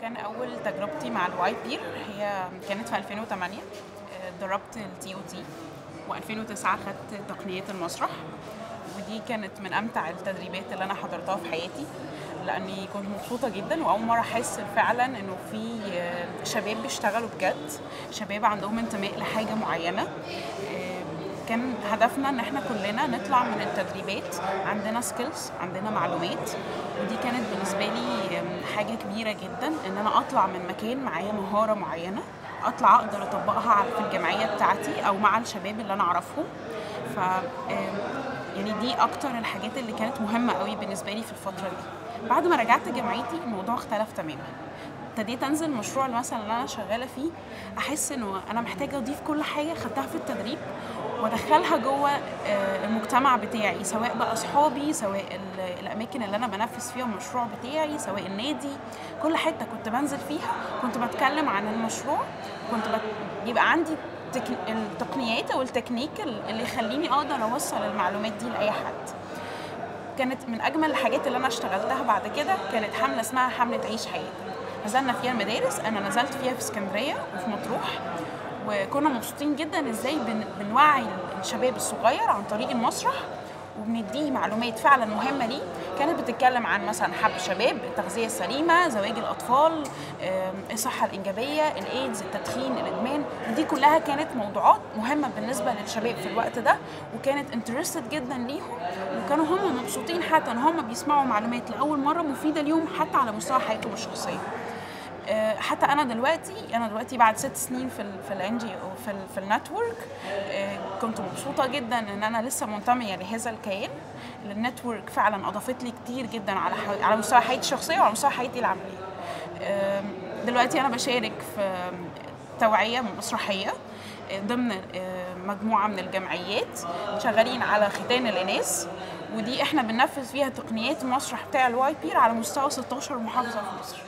كان أول تجربتي مع ال Y-Peer هي كانت في 2008 آه، دربت ال TOT و2009 خدت تقنية المسرح. ودي كانت من أمتع التدريبات اللي أنا حضرتها في حياتي لأني كنت مبسوطة جدا وأول مرة أحس فعلا إنه في آه، شباب بيشتغلوا بجد شباب عندهم انتماء لحاجة معينة. آه، كان هدفنا إن إحنا كلنا نطلع من التدريبات عندنا skills عندنا معلومات. ودي كانت بالنسبة لي حاجة كبيرة جدا إن أنا أطلع من مكان معايا مهارة معينة أطلع أقدر أطبقها في الجمعية بتاعتي أو مع الشباب اللي أنا أعرفهم. ف يعني دي أكتر الحاجات اللي كانت مهمة قوي بالنسبة لي في الفترة دي. بعد ما رجعت جامعتي الموضوع اختلف تماما. ابتديت انزل مشروع مثلا اللي أنا شغاله فيه احس انه أنا محتاجه اضيف كل حاجة خدتها في التدريب وادخلها جوه آه، المجتمع بتاعي سواء بقى اصحابي سواء ال- الاماكن اللي أنا بنفذ فيها المشروع بتاعي سواء النادي كل حتة كنت بنزل فيها كنت بتكلم عن المشروع كنت بت... يبقى عندي. التقنيات أو التكنيك اللي يخليني أقدر أوصل المعلومات دي لأي حد كانت من أجمل الحاجات اللي أنا اشتغلتها بعد كده كانت حملة اسمها حملة عيش حياتك نزلنا فيها المدارس أنا نزلت فيها في اسكندرية وفي مطروح وكنا مبسوطين جدا إزاي بن... بنوعي الشباب الصغير عن طريق المسرح وبنديه معلومات فعلا مهمة ليه. كانت بتتكلم عن مثلا حب الشباب التغذية السليمة زواج الأطفال الصحة الإنجابية الإيدز التدخين الإدمان. دي كلها كانت موضوعات مهمة بالنسبة للشباب في الوقت ده وكانت انترستد جدا ليهم. وكانوا هم مبسوطين حتى إن هم بيسمعوا معلومات لأول مرة مفيدة ليهم حتى على مستوى حياتهم الشخصية. حتى أنا دلوقتي أنا دلوقتي بعد ست سنين في ال في ال NGO أو في ال في ال network آه، كنت مبسوطة جدا إن أنا لسه منتميه لهذا الكيان. ال network فعلا أضافت لي كتير جدا على على مستوى حياتي الشخصية وعلى مستوى حياتي العملية. دلوقتي أنا بشارك في توعية مسرحية آه، ضمن آه، مجموعة من الجمعيات شغالين على ختان الإناث ودي إحنا بننفذ فيها تقنيات المسرح بتاع ال Y-Peer على مستوى 16 محافظة في مصر.